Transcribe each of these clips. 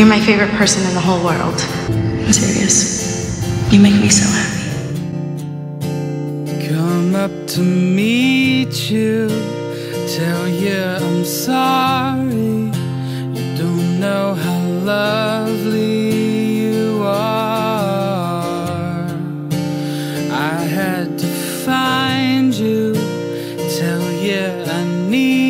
You're my favorite person in the whole world. I'm serious. You make me so happy. Come up to meet you, tell you I'm sorry. You don't know how lovely you are. I had to find you, tell you I need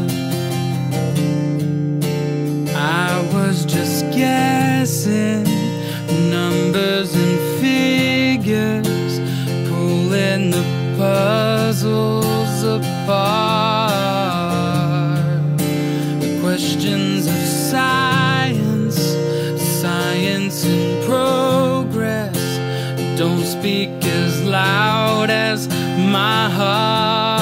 Guessing numbers and figures, pulling the puzzles apart. The questions of science, science in progress, don't speak as loud as my heart.